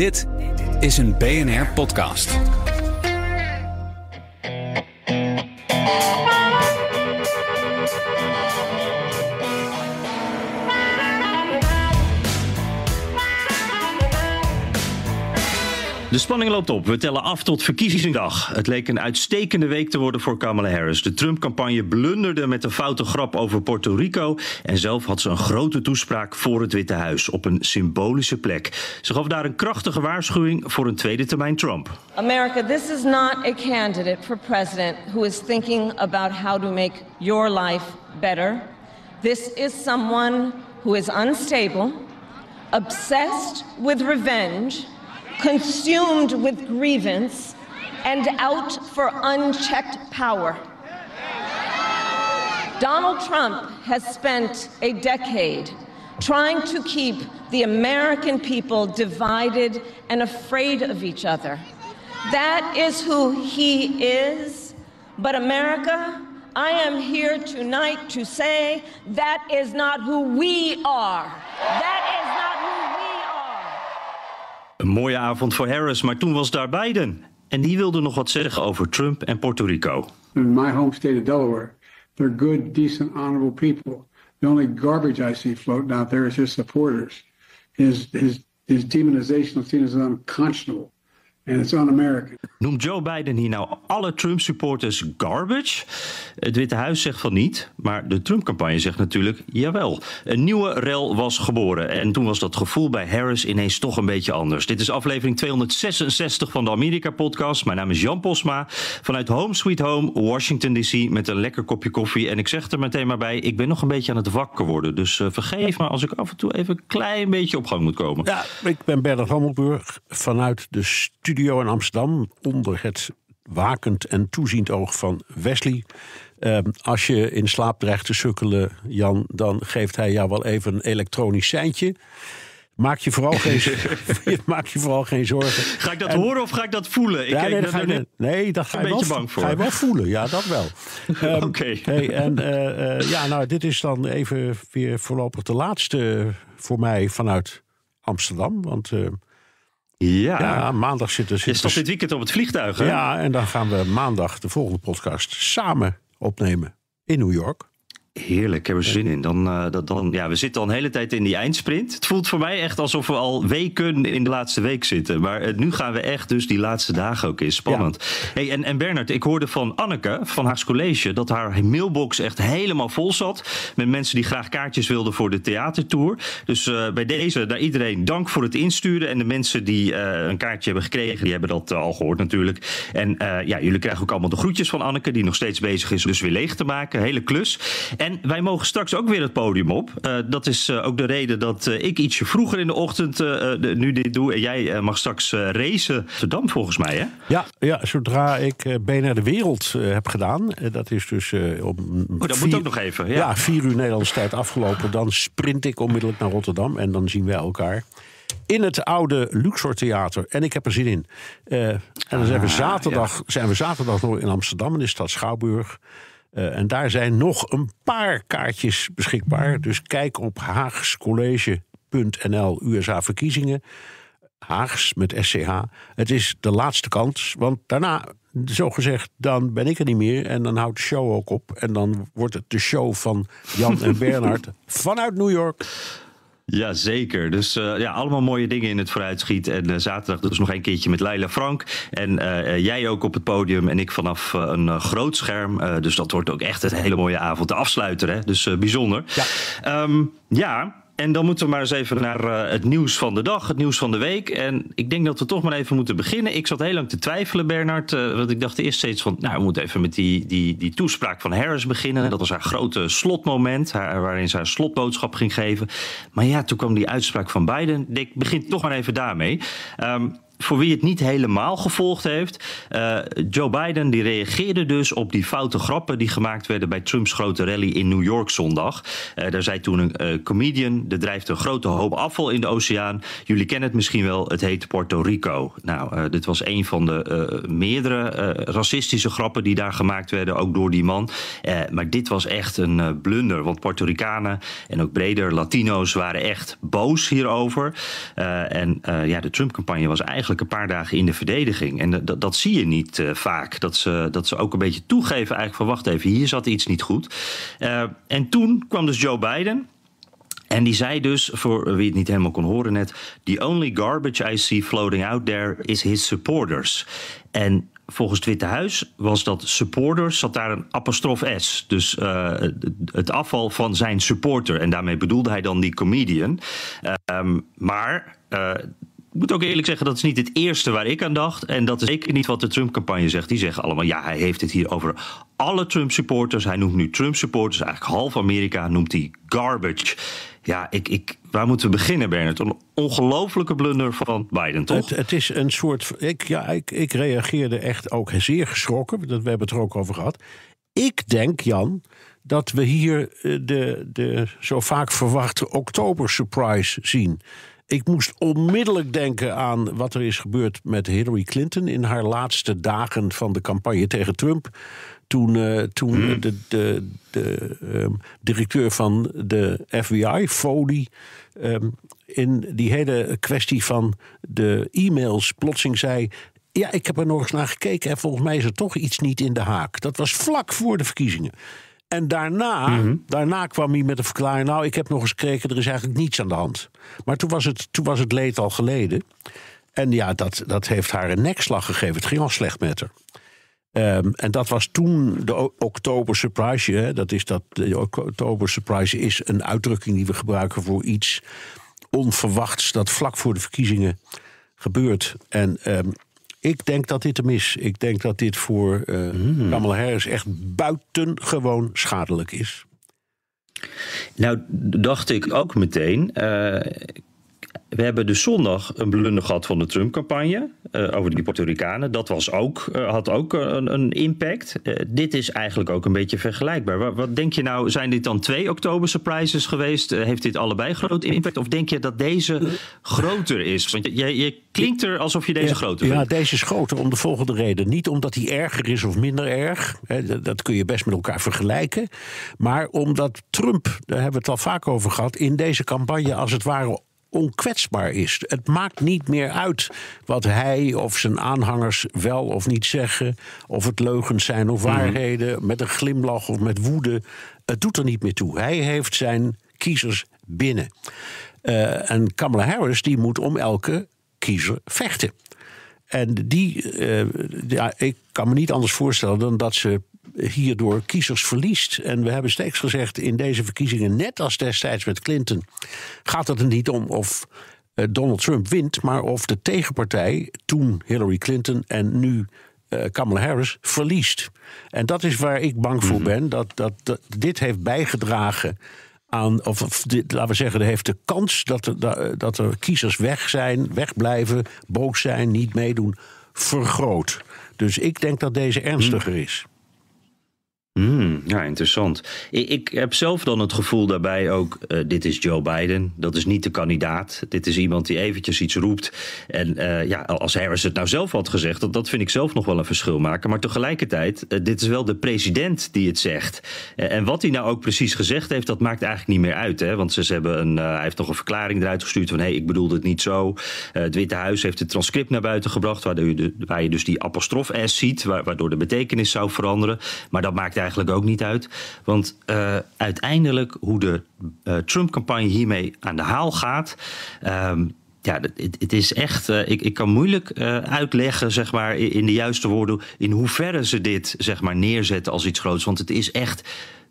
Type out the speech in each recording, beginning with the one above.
Dit is een BNR-podcast. De spanning loopt op. We tellen af tot verkiezingsdag. Het leek een uitstekende week te worden voor Kamala Harris. De Trump-campagne blunderde met een foute grap over Puerto Rico. En zelf had ze een grote toespraak voor het Witte Huis op een symbolische plek. Ze gaf daar een krachtige waarschuwing voor een tweede termijn Trump. America, this is not a candidate for president who is thinking about how to make your life better. This is someone who is unstable, obsessed with revenge consumed with grievance, and out for unchecked power. Donald Trump has spent a decade trying to keep the American people divided and afraid of each other. That is who he is. But America, I am here tonight to say that is not who we are. That is not who Een mooie avond voor Harris, maar toen was daar Biden. En die wilde nog wat zeggen over Trump en Puerto Rico. In my home state of Delaware, they're good, decent, honorable people. The only garbage I see floating out there is his supporters. His, his, his demonization of seen as unconscionable. And it's un-American. Noemt Joe Biden hier nou alle Trump-supporters garbage? Het Witte Huis zegt van niet, maar de Trump-campagne zegt natuurlijk jawel. Een nieuwe rel was geboren en toen was dat gevoel bij Harris ineens toch een beetje anders. Dit is aflevering 266 van de Amerika-podcast. Mijn naam is Jan Posma vanuit Home Sweet Home, Washington D.C. met een lekker kopje koffie. En ik zeg er meteen maar bij, ik ben nog een beetje aan het wakker worden. Dus uh, vergeef me als ik af en toe even een klein beetje op gang moet komen. Ja, ik ben Bernard Hammelburg vanuit de studio studio in Amsterdam onder het wakend en toeziend oog van Wesley. Uh, als je in slaap dreigt te sukkelen, Jan, dan geeft hij jou wel even een elektronisch seintje. Maak je vooral geen, maak je vooral geen zorgen. Ga ik dat horen of ga ik dat voelen? Ik ja, nee, dat ga je, nee, dat ga je, wel, bang voor. ga je wel voelen. Ja, dat wel. um, Oké. Hey, en uh, uh, ja, nou, dit is dan even weer voorlopig de laatste voor mij vanuit Amsterdam. Want uh, ja. ja, maandag zitten ze. Je stopt dit weekend op het vliegtuig, hè? Ja, en dan gaan we maandag de volgende podcast samen opnemen in New York. Heerlijk, ik heb er zin in. Dan, uh, dat, dan, ja, we zitten al een hele tijd in die eindsprint. Het voelt voor mij echt alsof we al weken in de laatste week zitten. Maar uh, nu gaan we echt dus die laatste dagen ook in. Spannend. Ja. Hey, en, en Bernard, ik hoorde van Anneke van Haags College... dat haar mailbox echt helemaal vol zat... met mensen die graag kaartjes wilden voor de theatertour. Dus uh, bij deze, naar iedereen, dank voor het insturen. En de mensen die een kaartje hebben gekregen... die hebben dat al gehoord natuurlijk. En ja, jullie krijgen ook allemaal de groetjes van Anneke... die nog steeds bezig is dus weer leeg te maken. Hele klus. En wij mogen straks ook weer het podium op. Uh, dat is uh, ook de reden dat uh, ik ietsje vroeger in de ochtend de, nu dit doe. En jij mag straks racen Amsterdam volgens mij, hè? Ja, ja zodra ik BNR de Wereld heb gedaan. dat is dus om oh, dat vier, moet ook nog even. Ja. ja, vier uur Nederlandse tijd afgelopen. Dan sprint ik onmiddellijk naar Rotterdam. En dan zien wij elkaar in het oude Luxor Theater. En ik heb er zin in. Uh, en dan zijn we, zaterdag, ja. zijn we zaterdag nog in Amsterdam, in de stad Schouwburg. Uh, en daar zijn nog een paar kaartjes beschikbaar. Dus kijk op haagscollege.nl USA-verkiezingen. Haags met SCH. Het is de laatste kans, want daarna, zo gezegd, dan ben ik er niet meer. En dan houdt de show ook op. En dan wordt het de show van Jan en Bernard vanuit New York. Ja, zeker. Dus uh, ja, allemaal mooie dingen in het vooruitschiet. En uh, zaterdag dus nog een keertje met Leila Frank. En uh, jij ook op het podium en ik vanaf een groot scherm. dus dat wordt ook echt een hele mooie avond. De afsluiter, hè? Dus bijzonder. Ja. Um, ja, en dan moeten we maar eens even naar uh, het nieuws van de dag, het nieuws van de week. En ik denk dat we toch maar even moeten beginnen. Ik zat heel lang te twijfelen, Bernard. Uh, want ik dacht eerst steeds van, nou, we moeten even met die, die, die toespraak van Harris beginnen. Dat was haar grote slotmoment, waarin ze haar slotboodschap ging geven. Maar ja, toen kwam die uitspraak van Biden. Ik begin toch maar even daarmee. Um, voor wie het niet helemaal gevolgd heeft, uh, Joe Biden die reageerde dus op die foute grappen die gemaakt werden bij Trumps grote rally in New York zondag. Uh, daar zei toen een uh, comedian, er drijft een grote hoop afval in de oceaan. Jullie kennen het misschien wel, het heet Puerto Rico. Nou, dit was een van de meerdere racistische grappen die daar gemaakt werden, ook door die man. maar dit was echt een blunder, want Puerto Ricanen en ook breder Latino's waren echt boos hierover. en ja, de Trump-campagne was eigenlijk een paar dagen in de verdediging. En dat, dat zie je niet uh, vaak. Dat ze, dat ze ook een beetje toegeven eigenlijk van wacht even, hier zat iets niet goed. Uh, en toen kwam dus Joe Biden. En die zei dus, voor wie het niet helemaal kon horen net... The only garbage I see floating out there is his supporters. En volgens het Witte Huis was dat supporters, zat daar een apostrof S. Dus uh, het afval van zijn supporter. En daarmee bedoelde hij dan die comedian. Um, maar uh, moet ook eerlijk zeggen, dat is niet het eerste waar ik aan dacht. En dat is zeker niet wat de Trump-campagne zegt. Die zeggen allemaal, ja, hij heeft het hier over alle Trump-supporters. Hij noemt nu Trump-supporters, eigenlijk half Amerika noemt hij garbage. Ja, ik, ik, waar moeten we beginnen, Bernard? Een ongelofelijke blunder van Biden, toch? Het, het, is een soort. Ik, ja, ik, ik reageerde echt ook zeer geschrokken. Dat, we hebben het er ook over gehad. Ik denk, Jan, dat we hier eh, de, de zo vaak verwachte oktober-surprise zien. Ik moest onmiddellijk denken aan wat er is gebeurd met Hillary Clinton in haar laatste dagen van de campagne tegen Trump. Toen, uh, toen hmm. de, de, de um, directeur van de FBI, Foley, um, in die hele kwestie van de e-mails plotseling zei. Ja, ik heb er nog eens naar gekeken en volgens mij is er toch iets niet in de haak. Dat was vlak voor de verkiezingen. En daarna, mhm. daarna kwam hij met een verklaring... nou, ik heb nog eens gekeken, er is eigenlijk niets aan de hand. Maar toen was het, toen was het leed al geleden. En ja, dat, dat heeft haar een nekslag gegeven. Het ging al slecht met haar. Um, en dat was toen de Oktober Surprise. Hè? Dat is dat, de Oktober Surprise is een uitdrukking die we gebruiken voor iets onverwachts... dat vlak voor de verkiezingen gebeurt. En um, ik denk dat dit hem is. Ik denk dat dit voor uh. Kamala Harris echt buitengewoon schadelijk is. Nou, dacht ik ook meteen. Uh, we hebben dus zondag een blunder gehad van de Trump-campagne uh, over die Puerto Ricanen. Dat was ook, uh, had ook een, een impact. Uh, dit is eigenlijk ook een beetje vergelijkbaar. Wat, wat, denk je nou, zijn dit dan twee oktober surprises geweest? heeft dit allebei groot impact? Of denk je dat deze groter is? Want je, je klinkt er alsof je deze ja, groter vindt. Ja, deze is groter om de volgende reden. Niet omdat hij erger is of minder erg. Hè, dat, dat kun je best met elkaar vergelijken. Maar omdat Trump, daar hebben we het al vaak over gehad... in deze campagne als het ware onkwetsbaar is. Het maakt niet meer uit wat hij of zijn aanhangers wel of niet zeggen, of het leugens zijn of mhm. waarheden, met een glimlach of met woede. Het doet er niet meer toe. Hij heeft zijn kiezers binnen. Uh, en Kamala Harris die moet om elke kiezer vechten. En die, uh, ja, ik kan me niet anders voorstellen dan dat ze hierdoor kiezers verliest. En we hebben steeds gezegd in deze verkiezingen, net als destijds met Clinton, gaat het er niet om of uh, Donald Trump wint, maar of de tegenpartij, toen Hillary Clinton en nu uh, Kamala Harris, verliest. En dat is waar ik bang voor mhm. ben, dat, dat, dat dit heeft bijgedragen aan, of, of dit, laten we zeggen, heeft de kans dat er, dat er kiezers weg zijn, wegblijven, boos zijn, niet meedoen, vergroot. Dus ik denk dat deze ernstiger mhm. is. Mm, ja, interessant. Ik, ik, heb zelf dan het gevoel daarbij ook, uh, dit is Joe Biden, dat is niet de kandidaat. Dit is iemand die eventjes iets roept. En uh, ja, als Harris het nou zelf had gezegd, dat, dat vind ik zelf nog wel een verschil maken. Maar tegelijkertijd, uh, dit is wel de president die het zegt. en wat hij nou ook precies gezegd heeft, dat maakt eigenlijk niet meer uit. Hè? Want ze, hebben een, hij heeft nog een verklaring eruit gestuurd van, hé, hey, ik bedoelde het niet zo. het Witte Huis heeft het transcript naar buiten gebracht, waar, waar je dus die apostrof S ziet, waardoor de betekenis zou veranderen. Maar dat maakt eigenlijk ook niet uit. Want uh, uiteindelijk hoe de uh, Trump-campagne hiermee aan de haal gaat. Um, ja, het, het, is echt. Uh, ik, ik kan moeilijk uh, uitleggen, zeg maar, in, in de juiste woorden. in hoeverre ze dit, zeg maar, neerzetten als iets groots. Want het is echt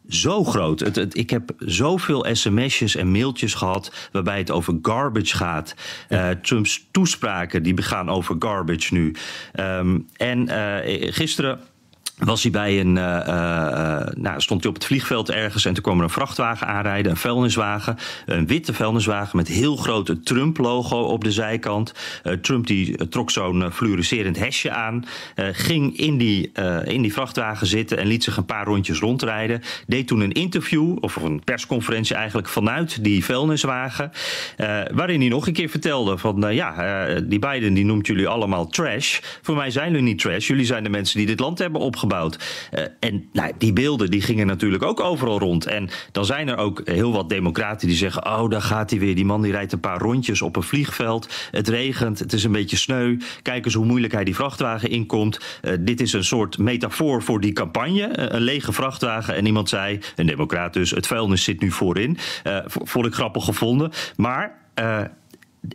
zo groot. Het, het, ik heb zoveel sms'jes en mailtjes gehad waarbij het over garbage gaat. Uh, Trumps toespraken die begaan over garbage nu. Um, en uh, gisteren was hij bij een. Uh, uh, nou, stond hij op het vliegveld ergens en toen kwam er een vrachtwagen aanrijden, een vuilniswagen. Een witte vuilniswagen met heel grote Trump-logo op de zijkant. Trump die trok zo'n fluorescerend hesje aan, ging in die, in die vrachtwagen zitten en liet zich een paar rondjes rondrijden. Deed toen een interview, of een persconferentie eigenlijk, vanuit die vuilniswagen. waarin hij nog een keer vertelde: van ja, die Biden die noemt jullie allemaal trash. Voor mij zijn jullie niet trash, jullie zijn de mensen die dit land hebben opgebouwd. Uh, en nou, die beelden die gingen natuurlijk ook overal rond. En dan zijn er ook heel wat democraten die zeggen... oh, daar gaat hij weer. Die man die rijdt een paar rondjes op een vliegveld. Het regent, het is een beetje sneu. Kijk eens hoe moeilijk hij die vrachtwagen inkomt. Uh, dit is een soort metafoor voor die campagne. Uh, een lege vrachtwagen. En iemand zei, een democraat dus... het vuilnis zit nu voorin. vond ik grappig gevonden. Maar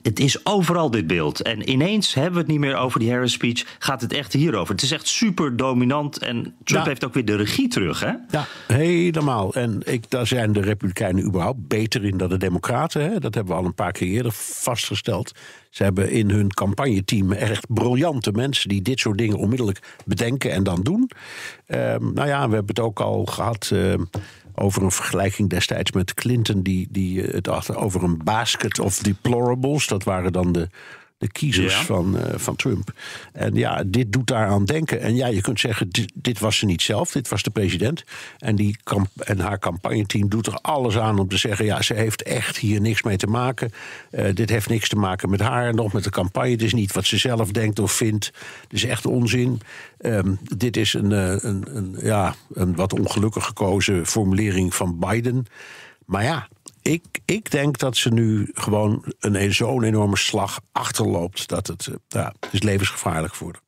het is overal dit beeld. En ineens hebben we het niet meer over die Harris speech. Gaat het echt hierover? Het is echt super dominant. En Trump heeft ook weer de regie terug, hè? Ja, helemaal. En ik, daar zijn de Republikeinen überhaupt beter in dan de Democraten. Hè? Dat hebben we al een paar keer eerder vastgesteld. Ze hebben in hun campagneteam echt briljante mensen die dit soort dingen onmiddellijk bedenken en dan doen. Um, nou ja, we hebben het ook al gehad. Uh, over een vergelijking destijds met Clinton, die, die het over een basket of deplorables. Dat waren dan de, de kiezers van, uh, van Trump. En ja, dit doet daaraan denken. En ja, je kunt zeggen, dit, dit, was ze niet zelf, dit was de president. En, die en haar campagneteam doet er alles aan om te zeggen... ja, ze heeft echt hier niks mee te maken. Uh, dit heeft niks te maken met haar, nog met de campagne. Het is niet wat ze zelf denkt of vindt. Het is echt onzin. Um, dit is een, uh, een, een, ja, een wat ongelukkig gekozen formulering van Biden. Maar ja, ik, ik denk dat ze nu gewoon een, zo'n enorme slag achterloopt. Dat het, eh, ja, is levensgevaarlijk voor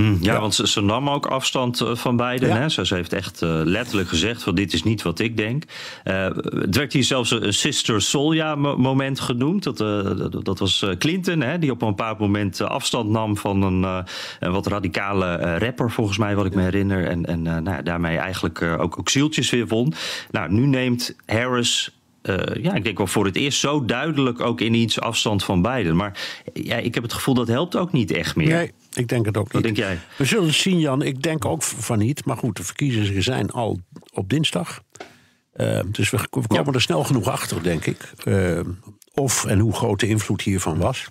Mm, ja, want ze, ze, nam ook afstand eh, van beiden. Hè? Ze, heeft echt uh, letterlijk gezegd: van dit is niet wat ik denk. Uh, het werd hier zelfs een Sister Solja-moment genoemd. Dat, dat, dat, was Clinton, hè, die op een bepaald moment afstand nam van een, een wat radicale rapper, volgens mij, wat ik me herinner. En, en nou, daarmee eigenlijk ook, ook zieltjes weer won. Nou, nu neemt Harris uh, ja, ik denk wel voor het eerst zo duidelijk ook in iets afstand van beiden. Maar ja, ik heb het gevoel dat helpt ook niet echt meer. Nee, ik denk het ook Wat niet. denk jij? We zullen zien, Jan. Ik denk ook van niet. Maar goed, de verkiezingen zijn al op dinsdag. Uh, dus we, we komen er snel genoeg achter, denk ik. Uh, of en hoe groot de invloed hiervan was.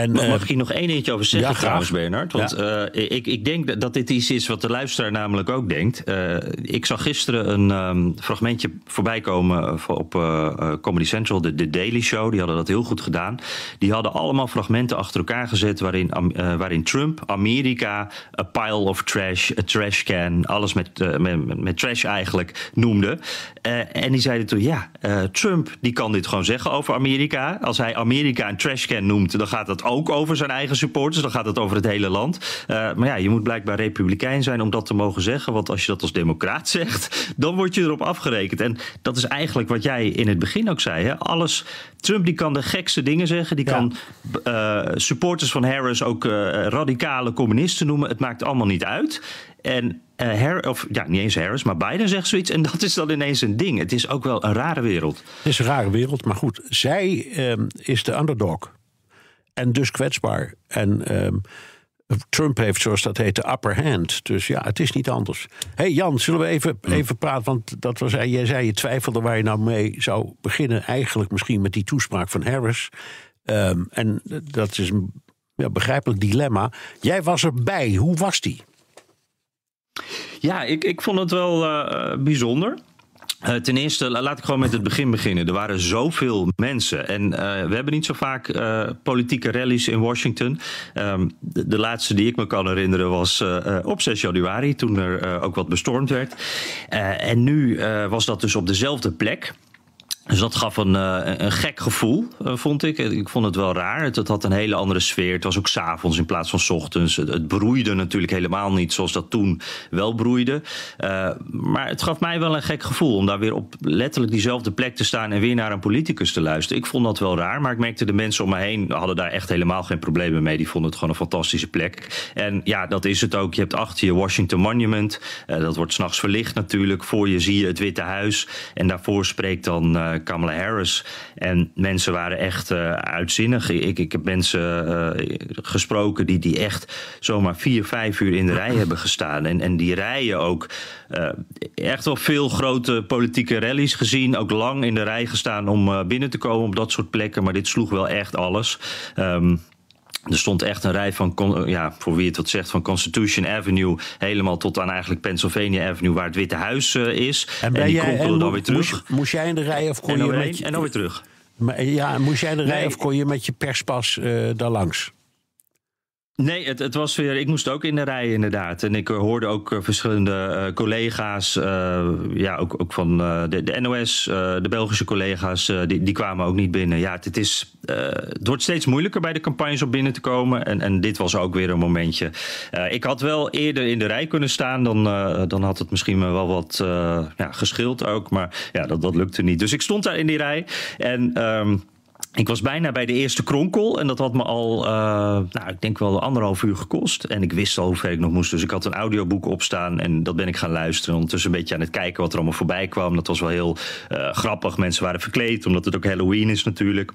En, Mag ik hier nog één dingetje over zeggen, ja, trouwens, Bernard? Want ja. uh, ik, ik denk dat dit iets is wat de luisteraar namelijk ook denkt. Uh, ik zag gisteren een um, fragmentje voorbij komen op uh, Comedy Central, de, de, Daily Show. Die hadden dat heel goed gedaan. Die hadden allemaal fragmenten achter elkaar gezet waarin, waarin Trump Amerika a pile of trash, a trash can, alles met, met, met, trash eigenlijk noemde. en die zeiden toen, ja, Trump die kan dit gewoon zeggen over Amerika. Als hij Amerika een trash can noemt, dan gaat dat ook over zijn eigen supporters. Dan gaat het over het hele land. Uh, maar ja, je moet blijkbaar republikein zijn om dat te mogen zeggen. Want als je dat als democraat zegt, dan word je erop afgerekend. En dat is eigenlijk wat jij in het begin ook zei. Hè? Alles, Trump die kan de gekste dingen zeggen. Die ja. kan uh, supporters van Harris ook uh, radicale communisten noemen. Het maakt allemaal niet uit. En uh, Harris, of ja, niet eens Harris, maar Biden zegt zoiets. En dat is dan ineens een ding. Het is ook wel een rare wereld. Het is een rare wereld, maar goed. Zij um, is de underdog. En dus kwetsbaar. En um, Trump heeft, zoals dat heet, de upper hand. Dus ja, het is niet anders. hey Jan, zullen we even, even praten? Want dat was, jij zei je twijfelde waar je nou mee zou beginnen. Eigenlijk misschien met die toespraak van Harris. Um, en dat is een ja, begrijpelijk dilemma. Jij was erbij. Hoe was die? Ja, ik, ik vond het wel uh, bijzonder. Uh, ten eerste, laat ik gewoon met het begin beginnen. Er waren zoveel mensen. En uh, we hebben niet zo vaak uh, politieke rallies in Washington. Um, de, de, laatste die ik me kan herinneren was op 6 januari, toen er ook wat bestormd werd. en nu was dat dus op dezelfde plek. Dus dat gaf een, een gek gevoel, vond ik. Ik vond het wel raar. Het, had een hele andere sfeer. Het was ook s'avonds in plaats van s ochtends. Het, broeide natuurlijk helemaal niet zoals dat toen wel broeide. Uh, maar het gaf mij wel een gek gevoel om daar weer op letterlijk diezelfde plek te staan en weer naar een politicus te luisteren. Ik vond dat wel raar, maar ik merkte de mensen om me heen hadden daar echt helemaal geen problemen mee. Die vonden het gewoon een fantastische plek. En ja, dat is het ook. Je hebt achter je Washington Monument. Dat wordt s'nachts verlicht natuurlijk. Voor je zie je het Witte Huis. En daarvoor spreekt dan Kamala Harris. En mensen waren echt uitzinnig. Ik, ik heb mensen gesproken die, die echt zomaar vier, vijf uur in de rij hebben gestaan. En, en die rijen ook echt wel veel grote politieke rallies gezien. Ook lang in de rij gestaan om binnen te komen op dat soort plekken. Maar dit sloeg wel echt alles. Um, er stond echt een rij van, ja, voor wie het wat zegt, van Constitution Avenue helemaal tot aan eigenlijk Pennsylvania Avenue, waar het Witte Huis uh, is. En, die jij, dan weer terug. Moest, moest, jij in de rij of kon en je met je, en dan weer terug? Maar, ja, moest jij in de rij of kon je met je perspas uh, daar langs? Nee, het, het, was weer. Ik moest ook in de rij, inderdaad. En ik hoorde ook verschillende uh, collega's. Ja, ook, ook van de, de, NOS, de Belgische collega's. die, die kwamen ook niet binnen. Ja, het, is, het wordt steeds moeilijker bij de campagnes om binnen te komen. En, en dit was ook weer een momentje. ik had wel eerder in de rij kunnen staan. Dan, dan had het misschien wel wat ja, geschild ook. Maar ja, dat, dat lukte niet. Dus ik stond daar in die rij. En. Um, ik was bijna bij de eerste kronkel en dat had me al, uh, nou, ik denk wel anderhalf uur gekost. En ik wist al hoe ver ik nog moest, dus ik had een audioboek opstaan en dat ben ik gaan luisteren. Ondertussen een beetje aan het kijken wat er allemaal voorbij kwam. Dat was wel heel uh, grappig. Mensen waren verkleed, omdat het ook Halloween is natuurlijk.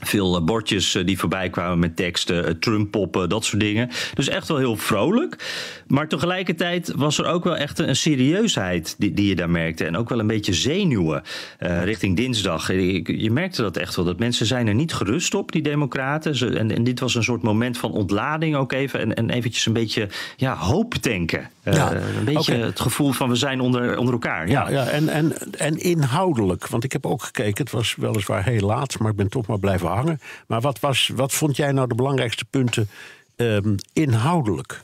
Veel eh, bordjes die voorbij kwamen met teksten, Trump-poppen, dat soort dingen. Dus echt wel heel vrolijk. Maar tegelijkertijd was er ook wel echt een serieusheid die, die je daar merkte. En ook wel een beetje zenuwen uh, richting dinsdag. Je, merkte dat echt wel. Dat mensen zijn er niet gerust op, die democraten. Ze, en, en, dit was een soort moment van ontlading ook even. En, en eventjes een beetje ja, hoop tanken. Uh, ja, een beetje het gevoel van we zijn onder, onder elkaar. Ja, ja, en, en, en inhoudelijk. Want ik heb ook gekeken. Het was weliswaar heel laat, maar ik ben toch maar blijven hangen. Maar wat, was, wat vond jij nou de belangrijkste punten um, inhoudelijk?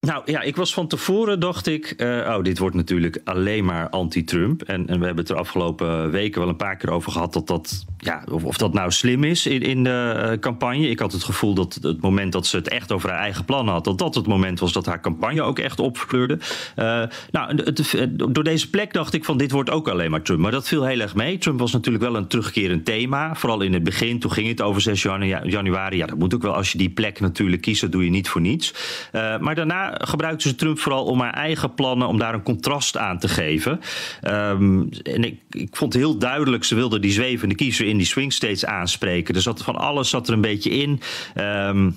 Nou ja, ik was van tevoren, dacht ik, uh, oh, dit wordt natuurlijk alleen maar anti-Trump. En, en we hebben het er afgelopen weken wel een paar keer over gehad dat dat, ja, of, of dat nou slim is in, in de uh, campagne. Ik had het gevoel dat het moment dat ze het echt over haar eigen plannen had, dat dat het moment was dat haar campagne ook echt opkleurde. Uh, nou, het, door deze plek dacht ik van dit wordt ook alleen maar Trump. Maar dat viel heel erg mee. Trump was natuurlijk wel een terugkerend thema. Vooral in het begin, toen ging het over 6 januari. Ja, dat moet ook wel. Als je die plek natuurlijk kiest, dat doe je niet voor niets. maar daarna gebruikte ze Trump vooral om haar eigen plannen, om daar een contrast aan te geven. Um, en ik, ik vond heel duidelijk, ze wilde die zwevende kiezer in die swing states aanspreken. Dus dat van alles zat er een beetje in. Um,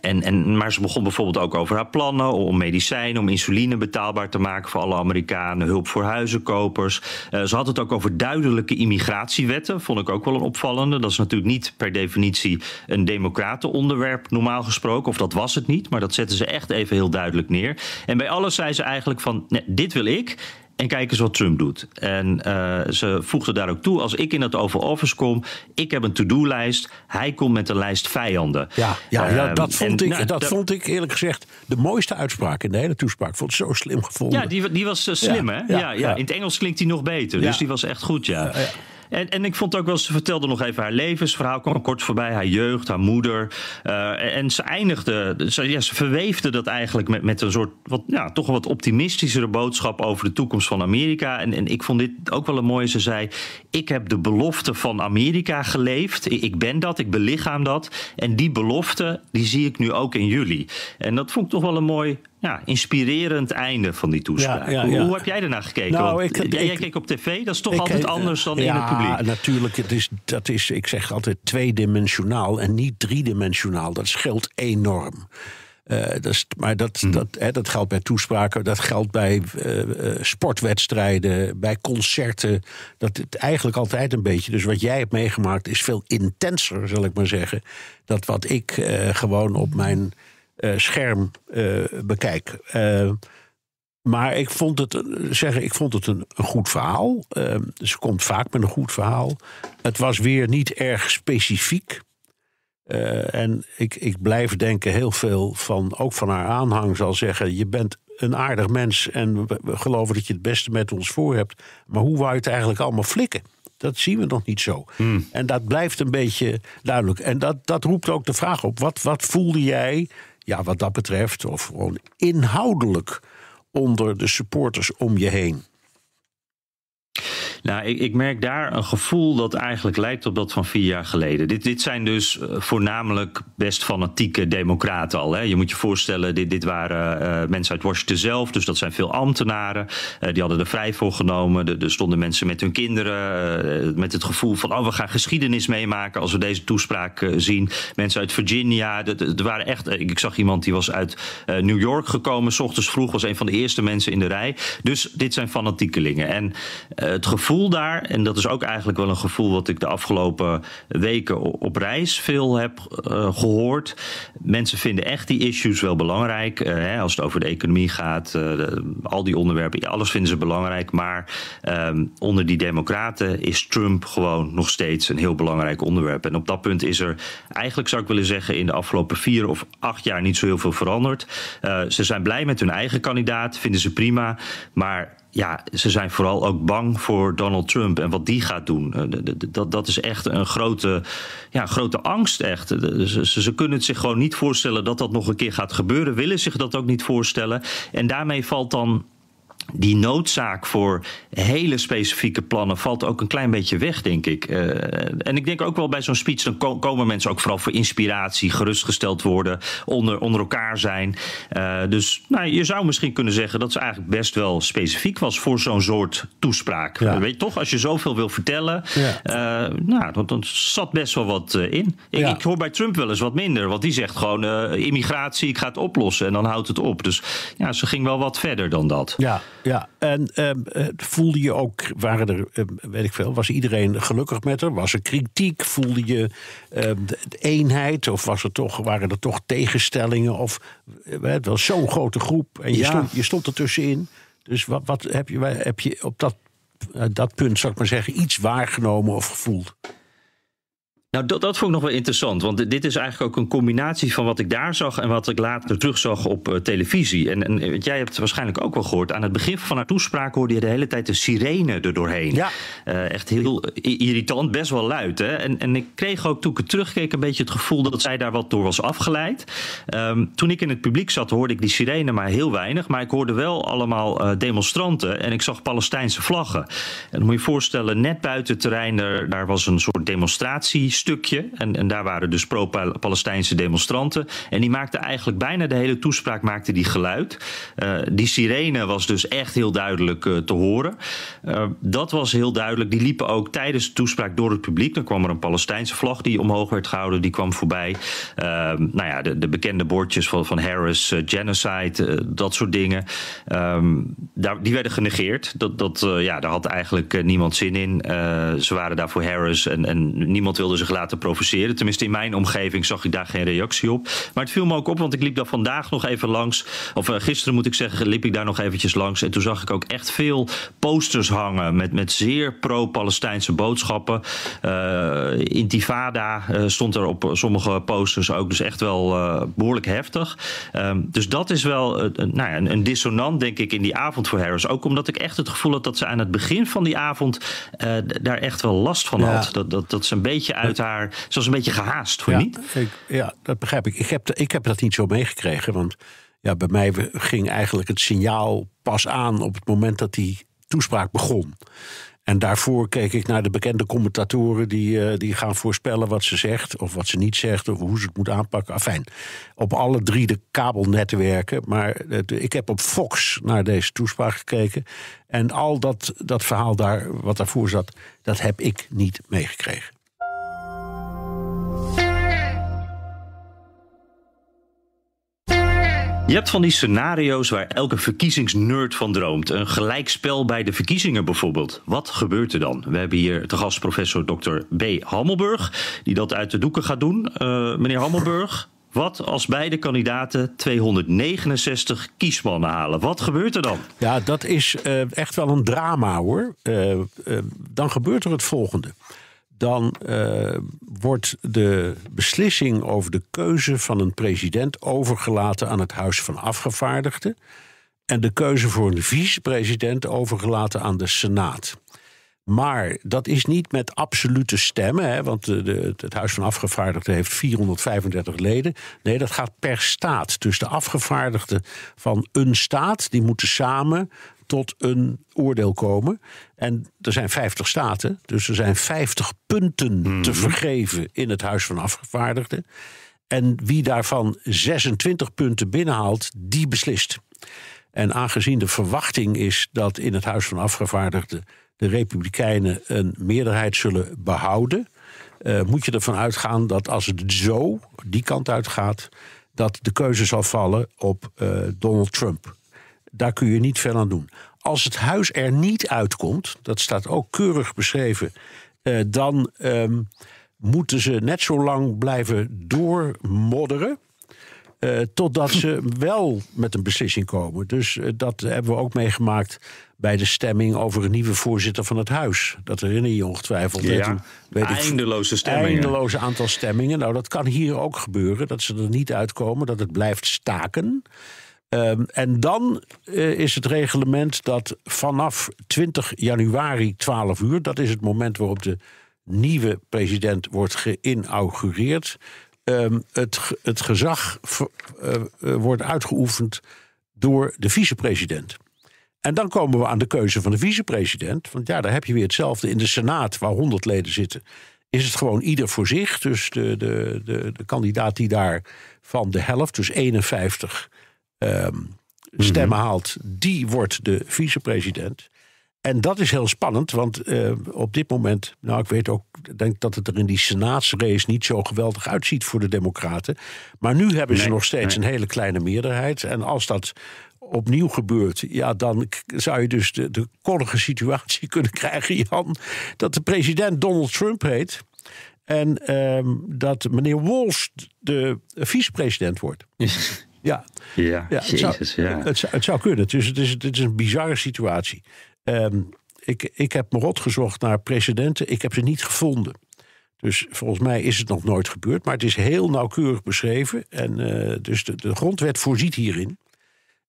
en, en, maar ze begon bijvoorbeeld ook over haar plannen om medicijnen, om insuline betaalbaar te maken voor alle Amerikanen, hulp voor huizenkopers. Uh, ze had het ook over duidelijke immigratiewetten, vond ik ook wel een opvallende. Dat is natuurlijk niet per definitie een democratenonderwerp, normaal gesproken, of dat was het niet, maar dat zetten ze echt even heel duidelijk neer. En bij alles zei ze eigenlijk van, nee, dit wil ik. En kijk eens wat Trump doet. En uh, ze voegde daar ook toe: als ik in het Oval Office kom, ik heb een to-do-lijst. Hij komt met een lijst vijanden. Ja, ja, ja dat, vond ik, nou, dat vond ik eerlijk gezegd de mooiste uitspraak in de hele toespraak. Ik vond het zo slim gevonden. Ja, die, die was uh, slim, ja, hè? Ja, ja, In het Engels klinkt hij nog beter. Dus die was echt goed, ja. En, en ik vond ook wel, ze vertelde nog even haar levensverhaal, kwam kort voorbij, haar jeugd, haar moeder. Uh, en ze eindigde, ze, ja, ze verweefde dat eigenlijk met, met een soort, wat, ja, toch een wat optimistischere boodschap over de toekomst van Amerika. En, en ik vond dit ook wel een mooie, ze zei, ik heb de belofte van Amerika geleefd. Ik ben dat, ik belichaam dat. En die belofte, die zie ik nu ook in jullie. En dat vond ik toch wel een mooi ja, inspirerend einde van die toespraak. Hoe, heb jij ernaar gekeken? Nou, ik, jij, jij, keek op tv, dat is toch altijd anders dan in het publiek? Ja, natuurlijk. Het is, dat is, ik zeg altijd tweedimensionaal en niet driedimensionaal. Dat scheelt enorm. Uh, dat is, maar dat, hmm. dat, hè, dat geldt bij toespraken, dat geldt bij uh, sportwedstrijden, bij concerten. Dat het eigenlijk altijd een beetje. Dus wat jij hebt meegemaakt is veel intenser, zal ik maar zeggen. Dat wat ik gewoon op mijn scherm uh, bekijk. Uh, maar ik vond het, zeggen, ik vond het een, een goed verhaal. ze komt vaak met een goed verhaal. Het was weer niet erg specifiek. en ik, ik blijf denken heel veel van, ook van haar aanhang zal zeggen... je bent een aardig mens en we, we geloven dat je het beste met ons voor hebt. Maar hoe wou je het eigenlijk allemaal flikken? Dat zien we nog niet zo. Hmm. En dat blijft een beetje duidelijk. En dat, dat roept ook de vraag op: wat, wat voelde jij ja, wat dat betreft, of gewoon inhoudelijk onder de supporters om je heen? Nou, ik, ik, merk daar een gevoel dat eigenlijk lijkt op dat van vier jaar geleden. Dit, dit zijn dus eh, voornamelijk best fanatieke democraten al. Hè. Je moet je voorstellen, dit, dit waren uh, mensen uit Washington zelf, dus dat zijn veel ambtenaren. Uh, die hadden er vrij voor genomen. Er, stonden mensen met hun kinderen, met het gevoel van, oh, we gaan geschiedenis meemaken als we deze toespraak zien. Mensen uit Virginia, er waren echt, ik zag iemand die was uit New York gekomen, s ochtends vroeg, was een van de eerste mensen in de rij. Dus dit zijn fanatiekelingen. En het gevoel daar, en dat is ook eigenlijk wel een gevoel wat ik de afgelopen weken op reis veel heb uh, gehoord. Mensen vinden echt die issues wel belangrijk. Uh, hè, als het over de economie gaat, de, al die onderwerpen, alles vinden ze belangrijk. Maar um, onder die democraten is Trump gewoon nog steeds een heel belangrijk onderwerp. En op dat punt is er eigenlijk, zou ik willen zeggen, in de afgelopen vier of acht jaar niet zo heel veel veranderd. ze zijn blij met hun eigen kandidaat, vinden ze prima. Maar ja, ze zijn vooral ook bang voor Donald Trump en wat die gaat doen. Eh, dat, dat is echt een grote, ja, grote angst. Echt. Ze, ze kunnen het zich gewoon niet voorstellen dat dat nog een keer gaat gebeuren. Willen zich dat ook niet voorstellen. En daarmee valt dan die noodzaak voor hele specifieke plannen valt ook een klein beetje weg, denk ik. Uh, en ik denk ook wel bij zo'n speech, dan komen mensen ook vooral voor inspiratie, gerustgesteld worden, onder, onder elkaar zijn. Uh, dus nou, je zou misschien kunnen zeggen dat ze eigenlijk best wel specifiek was voor zo'n soort toespraak. Ja. Weet je toch, als je zoveel wil vertellen, ja. uh, nou, dan, dan, zat best wel wat in. Ik, ja. ik, hoor bij Trump wel eens wat minder, want die zegt gewoon immigratie, ik ga het oplossen en dan houdt het op. Dus ja, ze ging wel wat verder dan dat. Ja. Ja, en um, voelde je ook, waren er, um, weet ik veel, was iedereen gelukkig met haar? Was er kritiek? Voelde je um, de eenheid? Of was er toch, waren er toch tegenstellingen? Of het was zo'n grote groep en je, ja. stond, je stond er tussenin. Dus wat, wat heb, je, heb je op dat, uh, dat punt, zou ik maar zeggen, iets waargenomen of gevoeld? Nou, dat, dat vond ik nog wel interessant. Want dit is eigenlijk ook een combinatie van wat ik daar zag en wat ik later terugzag op uh, televisie. En, en weet, jij hebt het waarschijnlijk ook wel gehoord. Aan het begin van haar toespraak hoorde je de hele tijd de sirene er doorheen. Ja. Uh, echt heel irritant, best wel luid. Hè? En, en ik kreeg ook toen ik het terugkeek een beetje het gevoel dat zij daar wat door was afgeleid. Um, toen ik in het publiek zat, hoorde ik die sirene maar heel weinig. Maar ik hoorde wel allemaal uh, demonstranten en ik zag Palestijnse vlaggen. En dan moet je je voorstellen, net buiten het terrein, daar was een soort demonstratie stukje. En, en daar waren dus pro-Palestijnse demonstranten. En die maakten eigenlijk bijna de hele toespraak maakte die geluid. Uh, die sirene was dus echt heel duidelijk uh, te horen. Uh, dat was heel duidelijk. Die liepen ook tijdens de toespraak door het publiek. Dan kwam er een Palestijnse vlag die omhoog werd gehouden. Die kwam voorbij. nou ja, de, de, bekende bordjes van, van Harris, genocide, dat soort dingen. Um, daar, die werden genegeerd. Dat, dat, ja, daar had eigenlijk niemand zin in. ze waren daar voor Harris en, en niemand wilde zich laten provoceren. Tenminste, in mijn omgeving zag ik daar geen reactie op. Maar het viel me ook op, want ik liep daar vandaag nog even langs. Of uh, gisteren moet ik zeggen, liep ik daar nog eventjes langs. En toen zag ik ook echt veel posters hangen met, met zeer pro-Palestijnse boodschappen. Uh, Intifada uh, stond er op sommige posters ook. Dus echt wel behoorlijk heftig. Um, dus dat is wel nou ja, een, een, dissonant, denk ik, in die avond voor Harris. Ook omdat ik echt het gevoel had dat ze aan het begin van die avond daar echt wel last van had. Dat, dat, dat ze een beetje uit haar. Ze was een beetje gehaast, voor ja, niet? Ik, ja, dat begrijp ik. Ik heb, ik heb dat niet zo meegekregen. Want ja, bij mij ging eigenlijk het signaal pas aan op het moment dat die toespraak begon. En daarvoor keek ik naar de bekende commentatoren die, uh, die gaan voorspellen wat ze zegt, of wat ze niet zegt, of hoe ze het moet aanpakken. Enfin, op alle drie de kabelnetwerken. Maar uh, ik heb op Fox naar deze toespraak gekeken. En al dat, dat verhaal daar, wat daarvoor zat, dat heb ik niet meegekregen. Je hebt van die scenario's waar elke verkiezingsnerd van droomt. Een gelijkspel bij de verkiezingen bijvoorbeeld. Wat gebeurt er dan? We hebben hier te gast professor Dr. B. Hammelburg, die dat uit de doeken gaat doen. Uh, meneer Hammelburg, wat als beide kandidaten 269 kiesmannen halen? Wat gebeurt er dan? Ja, dat is uh, echt wel een drama hoor. Uh, dan gebeurt er het volgende dan uh, wordt de beslissing over de keuze van een president overgelaten aan het Huis van Afgevaardigden. En de keuze voor een vicepresident overgelaten aan de Senaat. Maar dat is niet met absolute stemmen, hè, want de, het Huis van Afgevaardigden heeft 435 leden. Nee, dat gaat per staat. Dus de afgevaardigden van een staat, die moeten samen tot een oordeel komen. En er zijn 50 staten, dus er zijn 50 punten te vergeven in het Huis van Afgevaardigden. En wie daarvan 26 punten binnenhaalt, die beslist. En aangezien de verwachting is dat in het Huis van Afgevaardigden de Republikeinen een meerderheid zullen behouden, uh, moet je ervan uitgaan dat als het zo die kant uit gaat, dat de keuze zal vallen op uh, Donald Trump. Daar kun je niet veel aan doen. Als het huis er niet uitkomt, dat staat ook keurig beschreven, uh, dan um, moeten ze net zo lang blijven doormodderen. Uh, totdat ze wel met een beslissing komen. Dus uh, dat hebben we ook meegemaakt bij de stemming over een nieuwe voorzitter van het huis. Dat herinner je je ongetwijfeld. Ja, een, eindeloze stemmingen. Eindeloze aantal stemmingen. Nou, dat kan hier ook gebeuren. Dat ze er niet uitkomen, dat het blijft staken. Um, en dan uh, is het reglement dat vanaf 20 januari 12 uur... dat is het moment waarop de nieuwe president wordt geïnaugureerd... Um, het, het gezag uh, uh, wordt uitgeoefend door de vicepresident. En dan komen we aan de keuze van de vicepresident. Want ja, daar heb je weer hetzelfde. In de Senaat, waar 100 leden zitten, is het gewoon ieder voor zich. Dus de, de, de, de kandidaat die daar van de helft, dus 51 um, stemmen haalt, die wordt de vicepresident. En dat is heel spannend, want uh, op dit moment, nou ik weet ook, denk dat het er in die senaatsrace niet zo geweldig uitziet voor de Democraten. Maar nu hebben ze nee, nog steeds nee. een hele kleine meerderheid. En als dat opnieuw gebeurt, ja, dan zou je dus de, de kollige situatie kunnen krijgen, Jan, dat de president Donald Trump heet. En um, dat meneer Walsh de vicepresident wordt. Ja, ja, ja, het, zou, ja. Het, het, zou kunnen. Dus het is, het is een bizarre situatie. Um, ik, ik heb me rot gezocht naar presidenten. Ik heb ze niet gevonden. Dus volgens mij is het nog nooit gebeurd. Maar het is heel nauwkeurig beschreven. En uh, dus de, de grondwet voorziet hierin.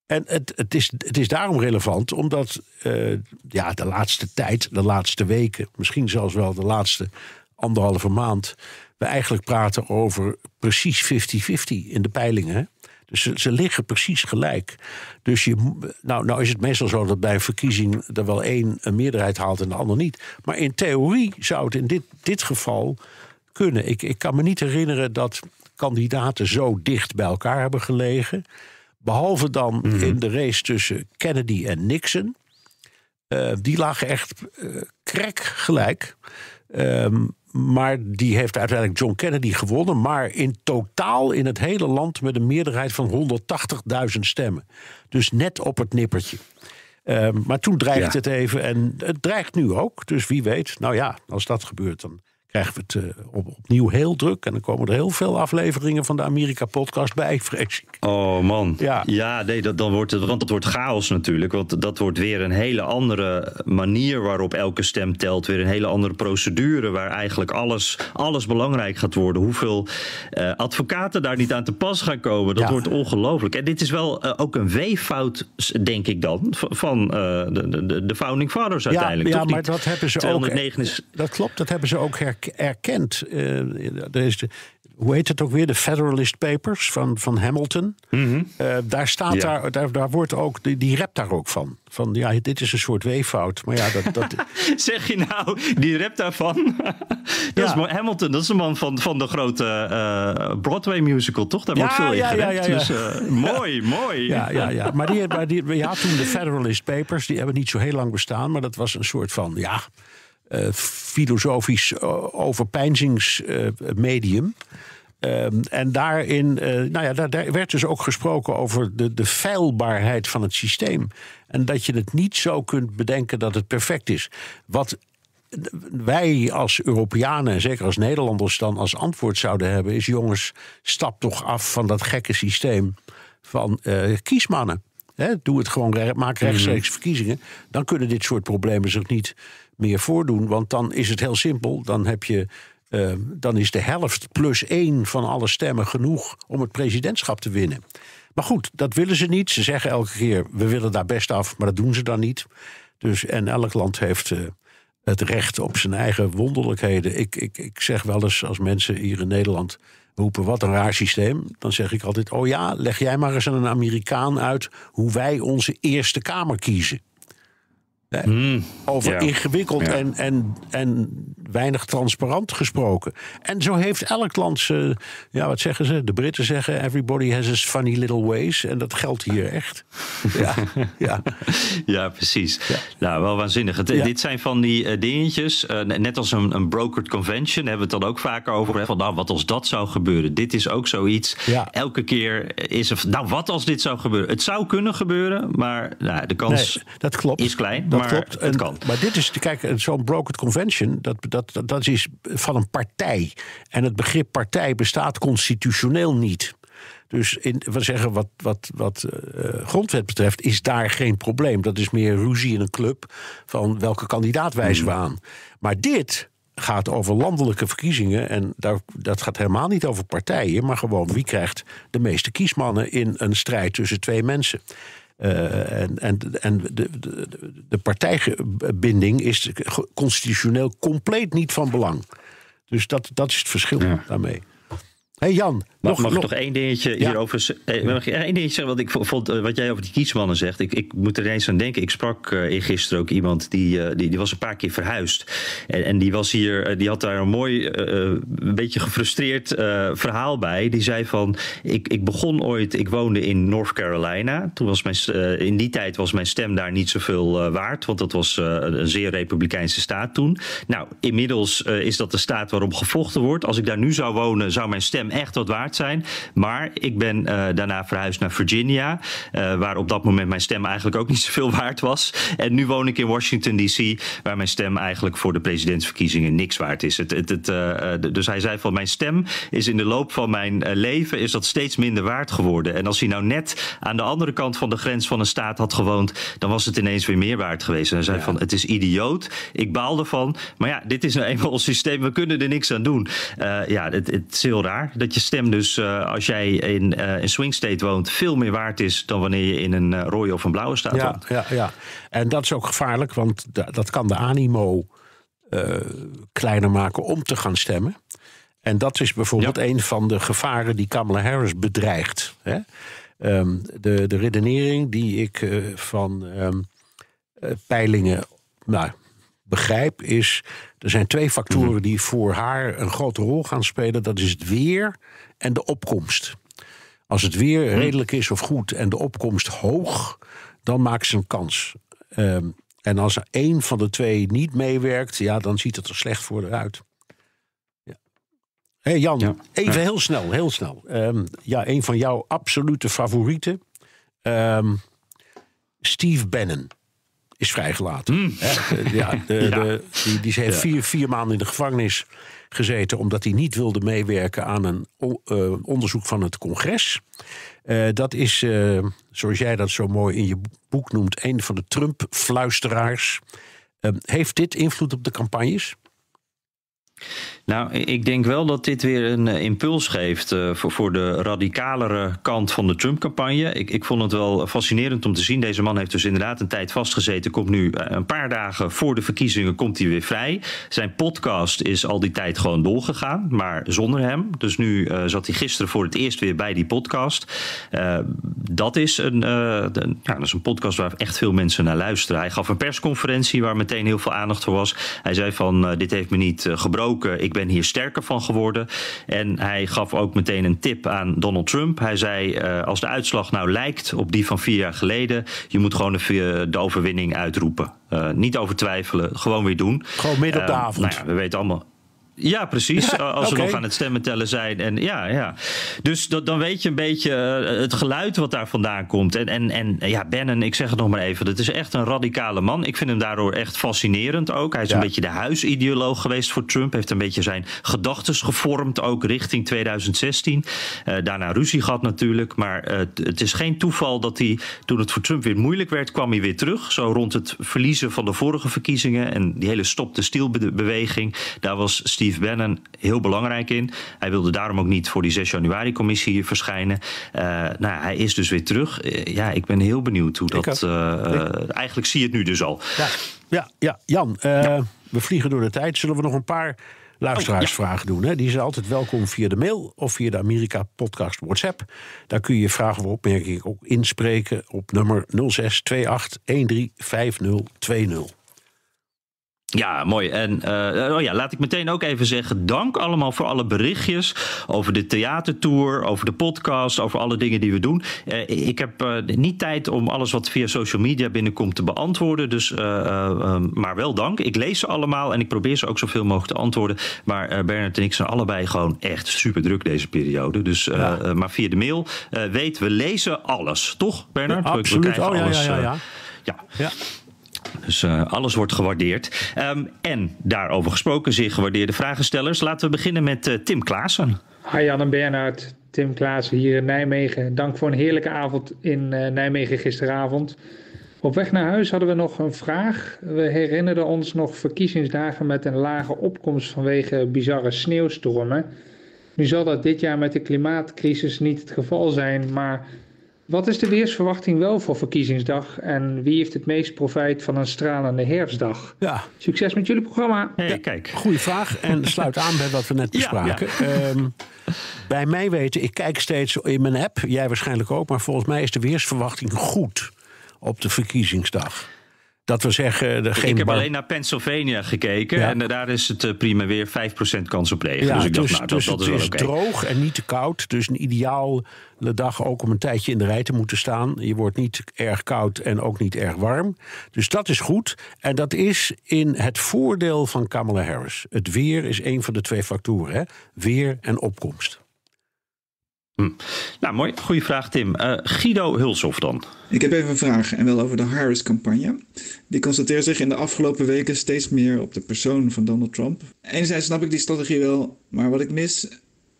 En het, het, is, het is daarom relevant, omdat uh, ja, de laatste tijd, de laatste weken, misschien zelfs wel de laatste anderhalve maand, we eigenlijk praten over precies 50-50 in de peilingen. Dus ze, ze, liggen precies gelijk. Dus je, nou, nou is het meestal zo dat bij een verkiezing er wel één een meerderheid haalt en de ander niet. Maar in theorie zou het in dit, dit geval kunnen. Ik, ik kan me niet herinneren dat kandidaten zo dicht bij elkaar hebben gelegen. Behalve dan mm -hmm. in de race tussen Kennedy en Nixon. Uh, die lagen echt uh, krek gelijk. Um, maar die heeft uiteindelijk John Kennedy gewonnen. Maar in totaal in het hele land met een meerderheid van 180.000 stemmen. Dus net op het nippertje. Uh, maar toen dreigt ja. het even en het dreigt nu ook. Dus wie weet, nou ja, als dat gebeurt, dan krijgen we het uh, op, opnieuw heel druk. En dan komen er heel veel afleveringen van de Amerika-podcast bij, vrees ik. Oh man. Ja, ja nee, dat, dan wordt het, want dat wordt chaos natuurlijk. Want dat wordt weer een hele andere manier waarop elke stem telt. Weer een hele andere procedure waar eigenlijk alles, alles belangrijk gaat worden. Hoeveel uh, advocaten daar niet aan te pas gaan komen. Dat ja. wordt ongelooflijk. En dit is wel uh, ook een weeffout, denk ik dan, van de, de, de Founding Fathers ja, uiteindelijk. Ja, Toch maar dat hebben ze ook. Dat klopt, dat hebben ze ook herkend erkend. Uh, er is de, hoe heet het ook weer? De Federalist Papers van, van Hamilton. Mhm. Mm -hmm. uh, daar, staat ja. daar, daar, daar wordt ook, die, die rapt daar ook van. Van ja, dit is een soort weeffout. Maar ja, dat. dat... zeg je nou, die rap daarvan? dat ja. is Hamilton, dat is de man van, van de grote uh, Broadway musical, toch? Daar wordt ja, veel in ja, gerept. Ja, dus uh, mooi, mooi. Ja, ja, ja. Maar die, maar die, ja, toen de Federalist Papers, die hebben niet zo heel lang bestaan. Maar dat was een soort van, ja. Uh, filosofisch uh, overpeinzingsmedium. Uh, en daarin, nou ja, daar, daar, werd dus ook gesproken over de, de feilbaarheid van het systeem. En dat je het niet zo kunt bedenken dat het perfect is. Wat wij als Europeanen, en zeker als Nederlanders, dan als antwoord zouden hebben, is: jongens, stap toch af van dat gekke systeem van kiesmannen. He, doe het gewoon, maak rechtstreeks verkiezingen. Dan kunnen dit soort problemen zich niet meer voordoen. Want dan is het heel simpel. Dan, heb je, uh, dan is de helft plus één van alle stemmen genoeg om het presidentschap te winnen. Maar goed, dat willen ze niet. Ze zeggen elke keer: we willen daar best af, maar dat doen ze dan niet. Dus, en elk land heeft uh, het recht op zijn eigen wonderlijkheden. Ik, ik, ik zeg wel eens als mensen hier in Nederland roepen: wat een raar systeem. Dan zeg ik altijd: oh ja, leg jij maar eens aan een Amerikaan uit hoe wij onze Eerste Kamer kiezen. Hmm. Over ja. ingewikkeld Ja. en, en, en weinig transparant gesproken. En zo heeft elk land ja, wat zeggen ze? De Britten zeggen: everybody has his funny little ways. En dat geldt hier echt. Ja, ja. Ja, precies. Nou, wel waanzinnig. Het, Ja. Dit zijn van die eh, dingetjes, eh, net als een, een brokered convention, hebben we het dan ook vaker over. Hè, van, nou, wat als dat zou gebeuren? Dit is ook zoiets. Ja. Elke keer is er, nou, wat als dit zou gebeuren? Het zou kunnen gebeuren, maar nou, de kans Nee, dat klopt. is klein. Dat maar klopt. het En- kan. Maar dit is, kijk, zo'n brokered convention, dat, dat, dat, is van een partij. En het begrip partij bestaat constitutioneel niet. Dus in, we zeggen wat, wat, wat eh, grondwet betreft, is daar geen probleem. Dat is meer ruzie in een club van welke kandidaat wijzen we aan. Maar dit gaat over landelijke verkiezingen. En daar, dat gaat helemaal niet over partijen, maar gewoon wie krijgt de meeste kiesmannen in een strijd tussen twee mensen. Eh, en en, en de, de, de partijbinding is constitutioneel compleet niet van belang. Dus dat, dat is het verschil Ja. daarmee. Hé hey Jan, Mag, nog, mag ik nog, nog één dingetje Ja. hierover eh, mag ik één dingetje zeggen? Want ik vo- vond eh, wat jij over die kiesmannen zegt. Ik, ik moet er eens aan denken. Ik sprak eh eergisteren ook iemand die, eh, die, die was een paar keer verhuisd. En, en die was hier, die had daar een mooi, een beetje gefrustreerd verhaal bij. Die zei van: ik, ik begon ooit, ik woonde in North Carolina. Toen was mijn, in die tijd was mijn stem daar niet zoveel waard. Want dat was een zeer republikeinse staat toen. Nou, inmiddels is dat de staat waarop gevochten wordt. Als ik daar nu zou wonen, zou mijn stem echt wat waard zijn. Maar ik ben eh, daarna verhuisd naar Virginia, eh, waar op dat moment mijn stem eigenlijk ook niet zoveel waard was. En nu woon ik in Washington DC, waar mijn stem eigenlijk voor de presidentsverkiezingen niks waard is. Het, het, het, eh, dus hij zei van mijn stem is in de loop van mijn leven is dat steeds minder waard geworden. En als hij nou net aan de andere kant van de grens van een staat had gewoond, dan was het ineens weer meer waard geweest. En hij zei van het is idioot, ik baal ervan. Maar ja, dit is nou eenmaal ons systeem, we kunnen er niks aan doen. Ja, het, het is heel raar dat je stem dus, eh, als jij in eh, een swing state woont, veel meer waard is dan wanneer je in een eh, rode of een blauwe staat ja, woont. ja, ja. En dat is ook gevaarlijk, want da- dat kan de animo eh, kleiner maken om te gaan stemmen. En dat is bijvoorbeeld Ja. een van de gevaren die Kamala Harris bedreigt. Hè? Ehm, de, de redenering die ik eh, van ehm, eh, peilingen nou, begrijp is... er zijn twee factoren die voor haar een grote rol gaan spelen. Dat is het weer en de opkomst. Als het weer redelijk is of goed en de opkomst hoog, dan maakt ze een kans. Ehm, en als er één van de twee niet meewerkt, ja, dan ziet het er slecht voor eruit. Ja. hey Jan, Ja. even heel snel, heel snel. Ehm, ja, een van jouw absolute favorieten. Ehm, Steve Bannon is vrijgelaten. De- ja, de, Hmm. Ja. de- die, die heeft vier, vier maanden in de gevangenis gezeten... omdat hij niet wilde meewerken aan een eh, onderzoek van het congres. Eh, dat is, eh, zoals jij dat zo mooi in je boek noemt... een van de Trump-fluisteraars. Eh, heeft dit invloed op de campagnes? Nou, ik denk wel dat dit weer een eh, impuls geeft eh, voor, voor de radicalere kant van de Trump-campagne. Ik, ik vond het wel fascinerend om te zien. Deze man heeft dus inderdaad een tijd vastgezeten. Komt nu eh, een paar dagen voor de verkiezingen komt hij weer vrij. Zijn podcast is al die tijd gewoon doorgegaan, maar zonder hem. Dus nu zat hij gisteren voor het eerst weer bij die podcast. Dat, is een, ja, dat is een podcast waar echt veel mensen naar luisteren. Hij gaf een persconferentie waar meteen heel veel aandacht voor was. Hij zei van dit heeft me niet eh, Ik ben hier sterker van geworden. En hij gaf ook meteen een tip aan Donald Trump. Hij zei eh, als de uitslag nou lijkt op die van vier jaar geleden, je moet gewoon de, de overwinning uitroepen. Eh, niet over twijfelen, gewoon weer doen. Gewoon midden op de Eh, avond. Nou ja, we weten allemaal. Ja, precies. Als oké. we nog aan het stemmen tellen zijn. En ja, ja. Dus dat, dan weet je een beetje eh, het geluid wat daar vandaan komt. En, en, en ja, Bannon, ik zeg het nog maar even. Dat is echt een radicale man. Ik vind hem daardoor echt fascinerend ook. Hij is Ja. een beetje de huisideoloog geweest voor Trump. Heeft een beetje zijn gedachten gevormd, ook richting 2016. Eh, daarna ruzie gehad natuurlijk. Maar eh, het is geen toeval dat hij, toen het voor Trump weer moeilijk werd, kwam hij weer terug. Zo rond het verliezen van de vorige verkiezingen. En die hele stop de stiel beweging. Daar was Steve Bannon heel belangrijk in. Hij wilde daarom ook niet voor die 6 januari commissie verschijnen. Eh, nou, hij is dus weer terug. Eh, ja, ik ben heel benieuwd hoe dat. eh, eigenlijk zie je het nu dus al. Ja, ja, ja Jan, we vliegen door de tijd. Zullen we nog een paar luisteraarsvragen doen. Hè? Die zijn altijd welkom via de mail of via de Amerika Podcast WhatsApp. Daar kun je vragen of opmerkingen ook inspreken op nummer 0628 135020. Ja, mooi. En uh, oh ja, laat ik meteen ook even zeggen: dank allemaal voor alle berichtjes over de theatertour, over de podcast, over alle dingen die we doen. Uh, ik heb uh, niet tijd om alles wat via social media binnenkomt te beantwoorden. Dus, maar wel dank. Ik lees ze allemaal en ik probeer ze ook zoveel mogelijk te antwoorden. Maar Bernard en ik zijn allebei gewoon echt super druk deze periode. Dus, ja. maar via de mail weet, we lezen alles. Toch, Bernard? Ja, absoluut. We, we oh ja, alles, ja, ja, ja. ja. Dus uh, alles wordt gewaardeerd. Um, en daarover gesproken, zeer gewaardeerde vragenstellers. Laten we beginnen met uh, Tim Klaassen. Hi Jan en Bernhard, Tim Klaassen hier in Nijmegen. Dank voor een heerlijke avond in uh, Nijmegen gisteravond. Op weg naar huis hadden we nog een vraag. We herinnerden ons nog verkiezingsdagen met een lage opkomst vanwege bizarre sneeuwstormen. Nu zal dat dit jaar met de klimaatcrisis niet het geval zijn, maar wat is de weersverwachting wel voor verkiezingsdag en wie heeft het meest profijt van een stralende herfstdag? Ja. Succes met jullie programma. Hey, ja, kijk. Goeie vraag en sluit aan bij wat we net bespraken. Ja, ja. Um, bij mij weten, ik kijk steeds in mijn app, jij waarschijnlijk ook, maar volgens mij is de weersverwachting goed op de verkiezingsdag. Dat we zeggen... De geen ik heb alleen naar Pennsylvania gekeken. Ja. En daar is het uh, prima weer 5% kans op regen. Ja, dus ik dacht, dus, nou, dus dat, dat is. Het is okay. droog en niet te koud. Dus een ideale dag ook om een tijdje in de rij te moeten staan. Je wordt niet erg koud en ook niet erg warm. Dus dat is goed. En dat is in het voordeel van Kamala Harris. Het weer is een van de twee factoren. Hè? Weer en opkomst. Hm. Nou, mooi. Goeie vraag, Tim. Uh, Guido Hulshoff dan. Ik heb even een vraag en wel over de Harris-campagne. Die concentreert zich in de afgelopen weken steeds meer op de persoon van Donald Trump. Enerzijds snap ik die strategie wel, maar wat ik mis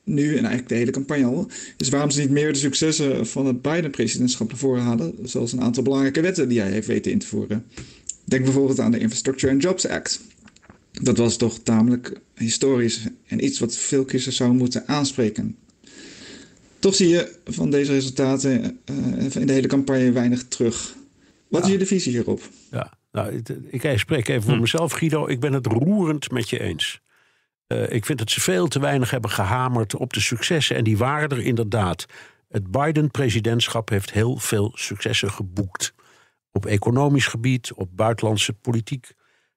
nu en eigenlijk de hele campagne al, is waarom ze niet meer de successen van het Biden-presidentschap naar voren halen, zoals een aantal belangrijke wetten die hij heeft weten in te voeren. Denk bijvoorbeeld aan de Infrastructure and Jobs Act. Dat was toch tamelijk historisch en iets wat veel kiezers zou moeten aanspreken. Toch zie je van deze resultaten uh, in de hele campagne weinig terug. Wat ja. is jullie visie hierop? Ja, nou, ik spreek even voor hm. mezelf, Guido. Ik ben het roerend met je eens. Uh, ik vind dat ze veel te weinig hebben gehamerd op de successen. En die waren er inderdaad. Het Biden-presidentschap heeft heel veel successen geboekt. Op economisch gebied, op buitenlandse politiek.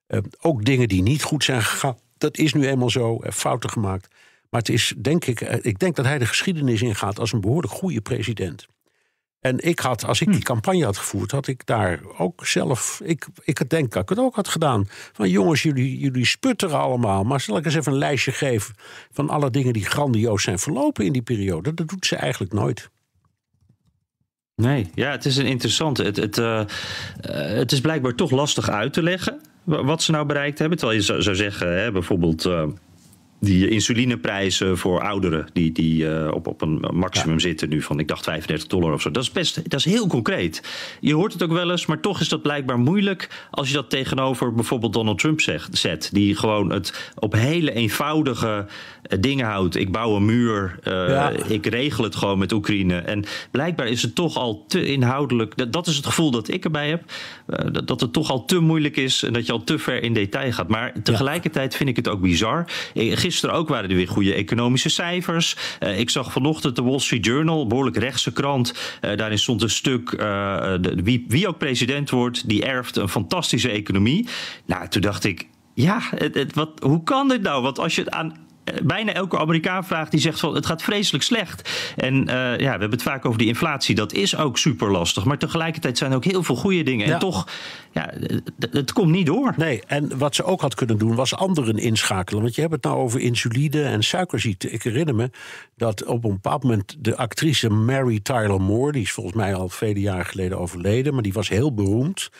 Uh, ook dingen die niet goed zijn gegaan. Dat is nu eenmaal zo. Er fouten gemaakt. Maar het is, denk ik, ik denk dat hij de geschiedenis ingaat als een behoorlijk goede president. En ik had, als ik die campagne had gevoerd, had ik daar ook zelf. Ik, ik denk dat ik het ook had gedaan. Van jongens, jullie, jullie sputteren allemaal. Maar zal ik eens even een lijstje geven van alle dingen die grandioos zijn verlopen in die periode? Dat doet ze eigenlijk nooit. Nee, ja, het is een interessante. Het, het, uh, uh, het is blijkbaar toch lastig uit te leggen wat ze nou bereikt hebben. Terwijl je zou, zou zeggen, hè, bijvoorbeeld. Uh, die insulineprijzen voor ouderen, die, die uh, op, op een maximum ja. zitten nu van, ik dacht 35 dollar of zo. Dat is best, dat is heel concreet. Je hoort het ook wel eens, maar toch is dat blijkbaar moeilijk als je dat tegenover bijvoorbeeld Donald Trump zegt, zet. Die gewoon het op hele eenvoudige dingen houdt. Ik bouw een muur, uh, ja. ik regel het gewoon met Oekraïne. En blijkbaar is het toch al te inhoudelijk. Dat, dat is het gevoel dat ik erbij heb. Uh, dat, dat het toch al te moeilijk is en dat je al te ver in detail gaat. Maar tegelijkertijd vind ik het ook bizar. Gisteren ook waren er weer goede economische cijfers. Uh, ik zag vanochtend de Wall Street Journal, behoorlijk rechtse krant. Uh, daarin stond een stuk, de, wie, ook president wordt, die erft een fantastische economie. Nou, toen dacht ik, ja, wat, hoe kan dit nou? Want als je het aan bijna elke Amerikaan vraagt die zegt van het gaat vreselijk slecht. En uh, ja, we hebben het vaak over die inflatie. Dat is ook super lastig. Maar tegelijkertijd zijn er ook heel veel goede dingen. Ja. En toch, ja, het, het, komt niet door. Nee, en wat ze ook had kunnen doen was anderen inschakelen. Want je hebt het nou over insuline en suikerziekte. Ik herinner me dat op een bepaald moment de actrice Mary Tyler Moore... die is volgens mij al vele jaren geleden overleden... maar die was heel beroemd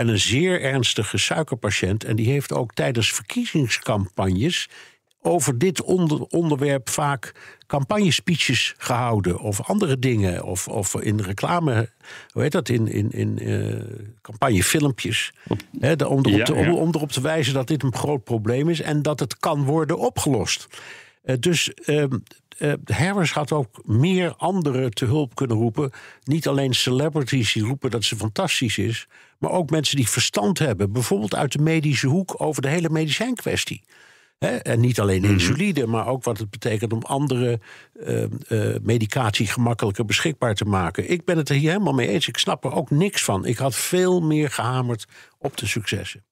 en een zeer ernstige suikerpatiënt. En die heeft ook tijdens verkiezingscampagnes over dit onder, onderwerp vaak campagnespeeches gehouden. Of andere dingen. Of, of in reclame, hoe heet dat? In, in, in uh, campagnefilmpjes. Hè, de, om, erop te, ja. om, erop te wijzen dat dit een groot probleem is. En dat het kan worden opgelost. Uh, dus uh, Harris had ook meer anderen te hulp kunnen roepen. Niet alleen celebrities die roepen dat ze fantastisch is. Maar ook mensen die verstand hebben. Bijvoorbeeld uit de medische hoek over de hele medicijnkwestie. Hè? En niet alleen insuline, maar ook wat het betekent om andere uh, uh, medicatie gemakkelijker beschikbaar te maken. Ik ben het er hier helemaal mee eens. Ik snap er ook niks van. Ik had veel meer gehamerd op de successen.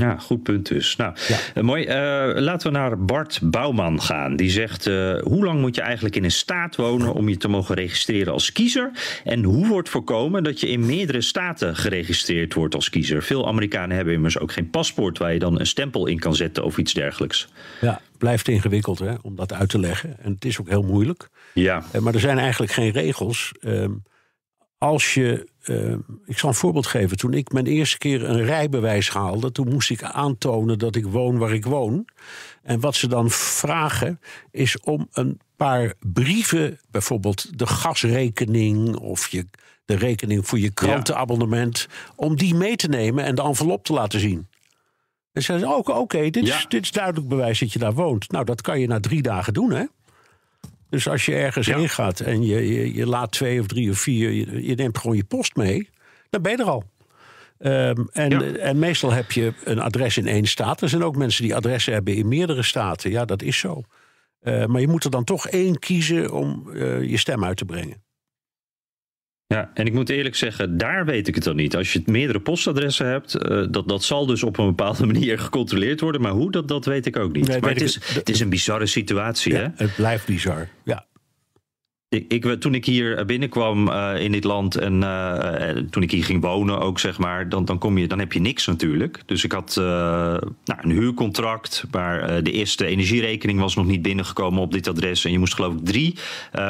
Ja, goed punt dus. Nou, ja. mooi. Uh, laten we naar Bart Bouwman gaan. Die zegt: uh, hoe lang moet je eigenlijk in een staat wonen om je te mogen registreren als kiezer? En hoe wordt voorkomen dat je in meerdere staten geregistreerd wordt als kiezer? Veel Amerikanen hebben immers ook geen paspoort waar je dan een stempel in kan zetten of iets dergelijks. Ja, blijft ingewikkeld hè, om dat uit te leggen. En het is ook heel moeilijk. Ja. Maar er zijn eigenlijk geen regels. Ehm, als je, uh, ik zal een voorbeeld geven. Toen ik mijn eerste keer een rijbewijs haalde, toen moest ik aantonen dat ik woon waar ik woon. En wat ze dan vragen is om een paar brieven, bijvoorbeeld de gasrekening of je, de rekening voor je krantenabonnement, ja. om die mee te nemen en de envelop te laten zien. En ze zeiden: Oké, okay, dit, ja. dit is duidelijk bewijs dat je daar woont. Nou, dat kan je na drie dagen doen, hè? Dus als je ergens ja. heen gaat en je, je, je, laat twee of drie of vier, je, je, neemt gewoon je post mee, dan ben je er al. Um, en, ja. en meestal heb je een adres in één staat. Er zijn ook mensen die adressen hebben in meerdere staten. Ja, dat is zo. Uh, maar je moet er dan toch één kiezen om uh, je stem uit te brengen. Ja, en ik moet eerlijk zeggen, daar weet ik het dan niet. Als je meerdere postadressen hebt, uh, dat, dat zal dus op een bepaalde manier gecontroleerd worden. Maar hoe, dat, dat weet ik ook niet. Nee, maar het is, het, het is een bizarre situatie, ja, hè? Het blijft bizar, ja. Ik, ik, toen ik hier binnenkwam uh, in dit land en uh, toen ik hier ging wonen ook, zeg maar, dan, dan, kom je, dan heb je niks natuurlijk. Dus ik had uh, nou, een huurcontract, maar de eerste energierekening was nog niet binnengekomen op dit adres. En je moest geloof ik drie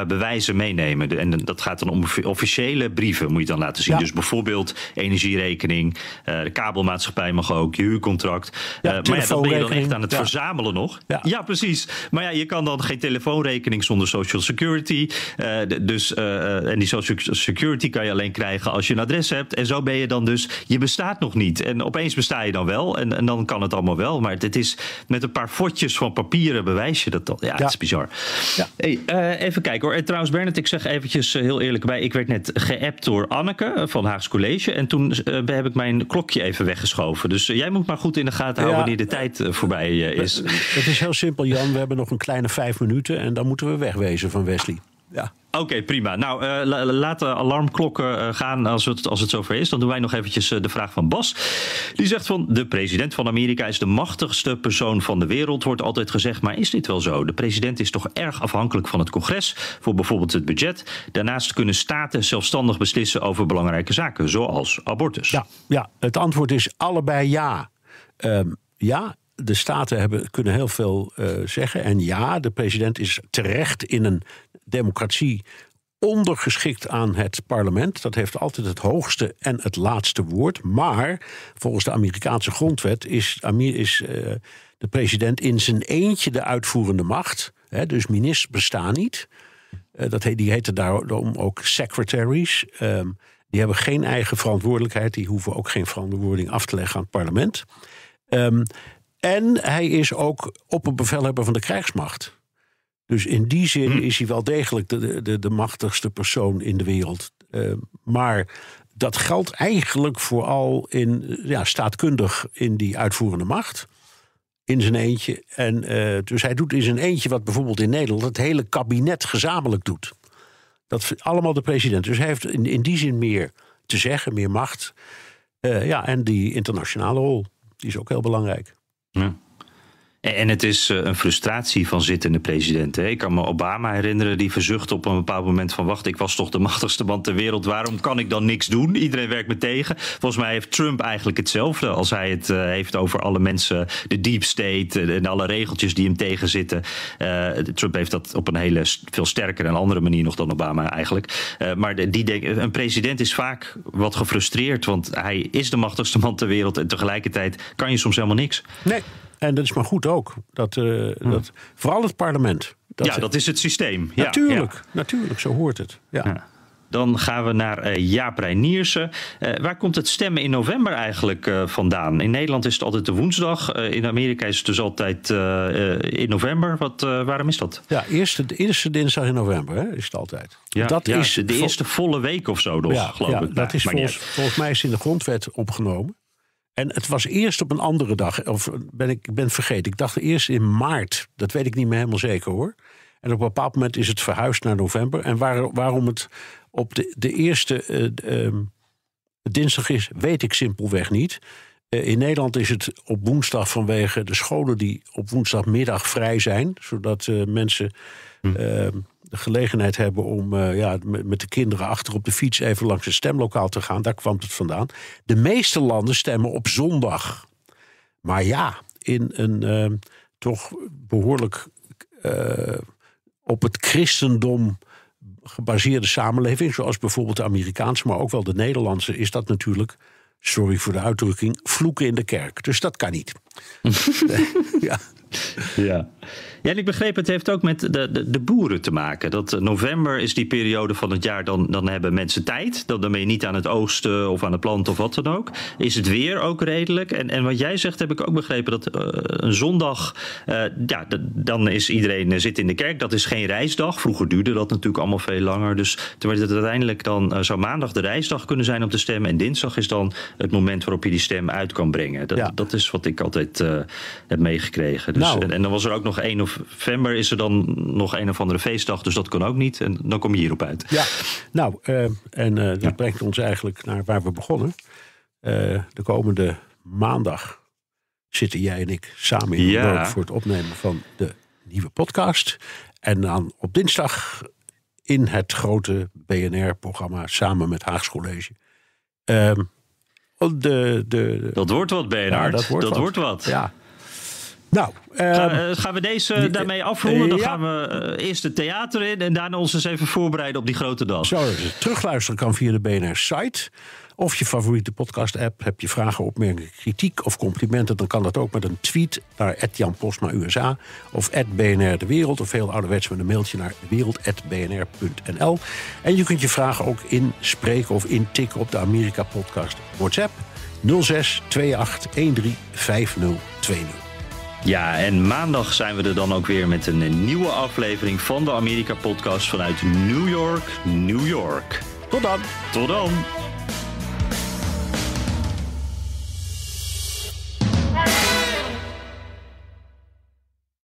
bewijzen meenemen. En dat gaat dan om officiële brieven, moet je dan laten zien. Ja. Dus bijvoorbeeld energierekening, de kabelmaatschappij mag ook, je huurcontract. Ja, maar ja, dat ben je dan echt aan het verzamelen nog. Ja. precies. Maar ja, je kan dan geen telefoonrekening zonder social security. Uh, dus, uh, en die social security kan je alleen krijgen als je een adres hebt. En zo ben je dan dus, je bestaat nog niet. En opeens besta je dan wel. En, en dan kan het allemaal wel. Maar het is met een paar fotjes van papieren bewijs je dat dan. Ja, ja. het is bizar. Ja. Hey, uh, even kijken hoor. En trouwens, Bernard, ik zeg eventjes heel eerlijk bij. Ik werd net geappt door Anneke van Haags College. En toen heb ik mijn klokje even weggeschoven. Dus jij moet maar goed in de gaten houden wanneer de tijd voorbij is. Het is heel simpel, Jan. We hebben nog een kleine vijf minuten. En dan moeten we wegwezen van Wesley. Ja. Oké, okay, prima. Nou, uh, la, laat de alarmklokken uh, gaan als het, als het zover is. Dan doen wij nog eventjes uh, de vraag van Bas. Die zegt van, de president van Amerika is de machtigste persoon van de wereld. Wordt altijd gezegd, maar is dit wel zo? De president is toch erg afhankelijk van het congres voor bijvoorbeeld het budget. Daarnaast kunnen staten zelfstandig beslissen over belangrijke zaken, zoals abortus. Ja, ja het antwoord is allebei ja. Um, ja, de staten hebben, kunnen heel veel uh, zeggen. En ja, de president is terecht in een democratie ondergeschikt aan het parlement. Dat heeft altijd het hoogste en het laatste woord. Maar volgens de Amerikaanse grondwet is, is uh, de president in zijn eentje de uitvoerende macht. Hè, dus ministers bestaan niet. Uh, dat die heten daarom ook secretaries. Um, die hebben geen eigen verantwoordelijkheid. Die hoeven ook geen verantwoording af te leggen aan het parlement. Um, en hij is ook op bevelhebber van de krijgsmacht. Dus in die zin hm. is hij wel degelijk de, de, de machtigste persoon in de wereld. Uh, maar dat geldt eigenlijk vooral in, ja, staatkundig in die uitvoerende macht. In zijn eentje. En uh, dus hij doet in zijn eentje wat bijvoorbeeld in Nederland het hele kabinet gezamenlijk doet. Dat allemaal de president. Dus hij heeft in, in die zin meer te zeggen, meer macht. Uh, ja, en die internationale rol, die is ook heel belangrijk. Ja. En het is een frustratie van zittende presidenten. Ik kan me Obama herinneren, die verzucht op een bepaald moment van... wacht, ik was toch de machtigste man ter wereld, waarom kan ik dan niks doen? Iedereen werkt me tegen. Volgens mij heeft Trump eigenlijk hetzelfde. Als hij het uh, heeft over alle mensen, de deep state en alle regeltjes die hem tegenzitten. Trump heeft dat op een hele veel sterkere en andere manier nog dan Obama eigenlijk. Maar die denk, een president is vaak wat gefrustreerd, want hij is de machtigste man ter wereld... en tegelijkertijd kan je soms helemaal niks. Nee. En dat is maar goed ook. Dat, uh, hmm. dat, vooral het parlement. Dat, ja, dat is het systeem. Ja, natuurlijk, ja. natuurlijk, zo hoort het. Ja. ja. Dan gaan we naar uh, Jaap Reyniersen. Uh, waar komt het stemmen in november eigenlijk uh, vandaan? In Nederland is het altijd de woensdag. in Amerika is het dus altijd in november. Wat, waarom is dat? Ja, eerste, de eerste dinsdag in november hè, is het altijd. Ja, dat ja, is de eerste volle week of zo nog, ja, geloof ik. Dat is volgens, volgens mij is in de grondwet opgenomen. En het was eerst op een andere dag, of ben ik ben vergeten. Ik dacht eerst in maart. Dat weet ik niet meer helemaal zeker hoor. En op een bepaald moment is het verhuisd naar november. En waar, waarom het op de, de eerste uh, uh, dinsdag is, weet ik simpelweg niet. Uh, in Nederland is het op woensdag vanwege de scholen die op woensdagmiddag vrij zijn. Zodat mensen hm. De gelegenheid hebben om ja, met de kinderen achter op de fiets even langs het stemlokaal te gaan. Daar kwam het vandaan. De meeste landen stemmen op zondag. Maar ja, in een ehm, toch behoorlijk op het christendom gebaseerde samenleving, zoals bijvoorbeeld de Amerikaanse, maar ook wel de Nederlandse, is dat natuurlijk, sorry voor de uitdrukking, vloeken in de kerk. Dus dat kan niet. ja. ja. Ja, en ik begreep, het heeft ook met de, de, de, boeren te maken. Dat november is die periode van het jaar, dan, dan hebben mensen tijd. Dan, dan ben je niet aan het oogsten of aan het planten of wat dan ook. Is het weer ook redelijk? En, en wat jij zegt, heb ik ook begrepen dat uh, een zondag, uh, ja, dan is iedereen uh, zit in de kerk. Dat is geen reisdag. Vroeger duurde dat natuurlijk allemaal veel langer. Dus werd het uiteindelijk dan, zou maandag de reisdag kunnen zijn om te stemmen. En dinsdag is dan het moment waarop je die stem uit kan brengen. Dat, dat is wat ik altijd heb meegekregen. Dus, nou. en, en, dan was er ook nog één of november is er dan nog een of andere feestdag, dus dat kan ook niet. En dan kom je hierop uit. Ja, nou, uh, en uh, dat brengt ons eigenlijk naar waar we begonnen. Uh, de komende maandag zitten jij en ik samen in ja. voor het opnemen van de nieuwe podcast. En dan op dinsdag in het grote BNR-programma samen met Haags College. Ehm, de, de, dat wordt wat, Bernard. dat wordt dat wat. Wordt wat. Ja. Nou, Ga, ehm, eh, gaan we deze daarmee afronden? Dan gaan we uh, eerst het theater in en daarna ons eens even voorbereiden op die grote dag. Zo, terugluisteren kan via de BNR-site. Of je favoriete podcast-app. Heb je vragen, opmerkingen, kritiek of complimenten... dan kan dat ook met een tweet naar Jan USA... of BNR De Wereld, of heel ouderwets met een mailtje naar wereld.bnr.nl. En je kunt je vragen ook inspreken of intikken op de Amerika-podcast WhatsApp... 06 28 13 5020. Ja, en maandag zijn we er dan ook weer met een nieuwe aflevering van de Amerika-podcast vanuit New York, New York. Tot dan. Tot dan.